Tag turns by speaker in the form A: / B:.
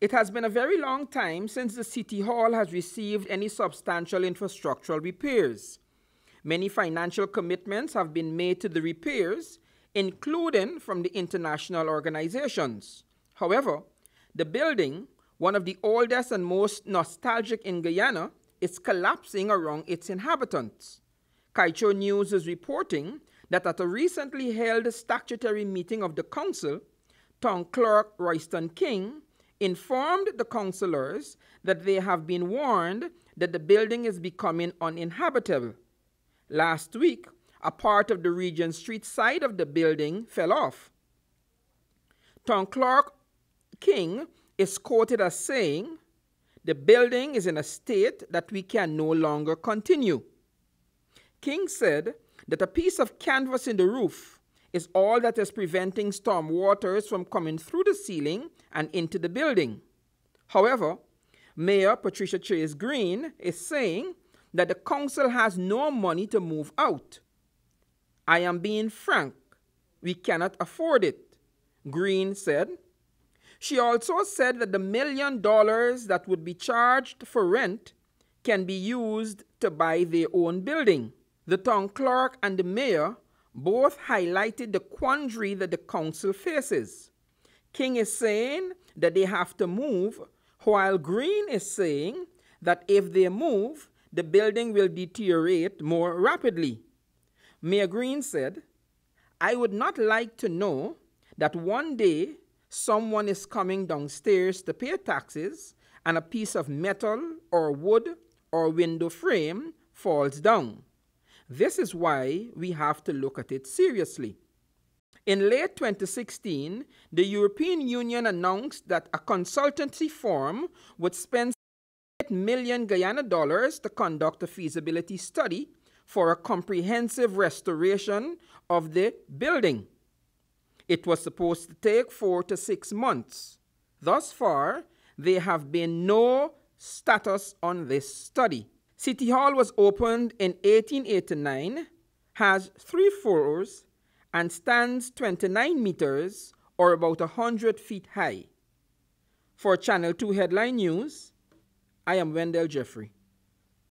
A: It has been a very long time since the City Hall has received any substantial infrastructural repairs. Many financial commitments have been made to the repairs, including from the international organizations. However, the building, one of the oldest and most nostalgic in Guyana, is collapsing around its inhabitants. Kaieteur News is reporting that at a recently held statutory meeting of the council, town clerk Royston King informed the councillors that they have been warned that the building is becoming uninhabitable. Last week, a part of the Regent Street side of the building fell off. Town clerk King is quoted as saying, The building is in a state that we can no longer continue. King said that a piece of canvas in the roof is all that is preventing storm waters from coming through the ceiling and into the building. However, Mayor Patricia Chase Green is saying that the council has no money to move out. I am being frank, we cannot afford it, Green said. She also said that the million dollars that would be charged for rent can be used to buy their own building. The town clerk and the mayor both highlighted the quandary that the council faces. King is saying that they have to move, while Green is saying that if they move, the building will deteriorate more rapidly. Mayor Green said, I would not like to know that one day someone is coming downstairs to pay taxes and a piece of metal or wood or window frame falls down. This is why we have to look at it seriously. In late 2016, the European Union announced that a consultancy firm would spend 8 million Guyana dollars to conduct a feasibility study for a comprehensive restoration of the building. It was supposed to take four to six months. Thus far, there have been no status on this study. City Hall was opened in 1889, has three floors, and stands 29 meters or about 100 feet high. For Channel 2 Headline News, I am Wendell Jeffrey.